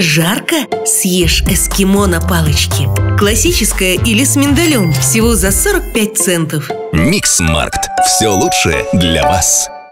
Жарко? Съешь эскимо на палочке. Классическое или с миндалем. Всего за 45 центов. Микс Маркт. Все лучшее для вас.